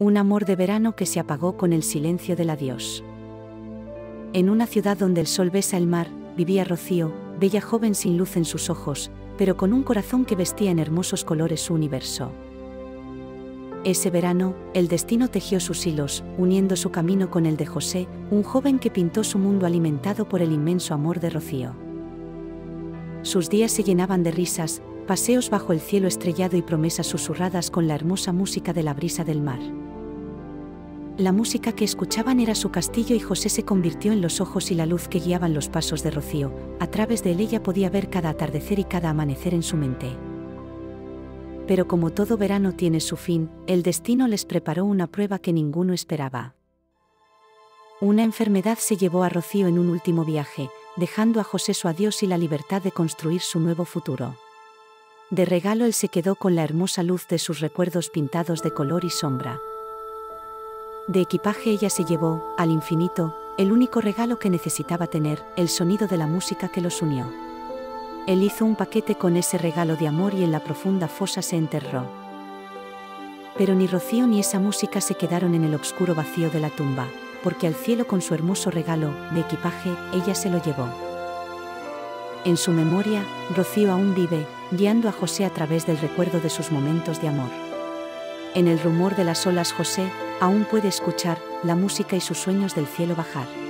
Un amor de verano que se apagó con el silencio del adiós. En una ciudad donde el sol besa el mar, vivía Rocío, bella joven sin luz en sus ojos, pero con un corazón que vestía en hermosos colores su universo. Ese verano, el destino tejió sus hilos, uniendo su camino con el de José, un joven que pintó su mundo alimentado por el inmenso amor de Rocío. Sus días se llenaban de risas, paseos bajo el cielo estrellado y promesas susurradas con la hermosa música de la brisa del mar. La música que escuchaban era su castillo y José se convirtió en los ojos y la luz que guiaban los pasos de Rocío, a través de él ella podía ver cada atardecer y cada amanecer en su mente. Pero como todo verano tiene su fin, el destino les preparó una prueba que ninguno esperaba. Una enfermedad se llevó a Rocío en un último viaje, dejando a José su adiós y la libertad de construir su nuevo futuro. De regalo él se quedó con la hermosa luz de sus recuerdos pintados de color y sombra. De equipaje ella se llevó, al infinito, el único regalo que necesitaba tener, el sonido de la música que los unió. Él hizo un paquete con ese regalo de amor y en la profunda fosa se enterró. Pero ni Rocío ni esa música se quedaron en el oscuro vacío de la tumba, porque al cielo con su hermoso regalo de equipaje ella se lo llevó. En su memoria, Rocío aún vive, guiando a José a través del recuerdo de sus momentos de amor. En el rumor de las olas José, aún puede escuchar la música y sus sueños del cielo bajar.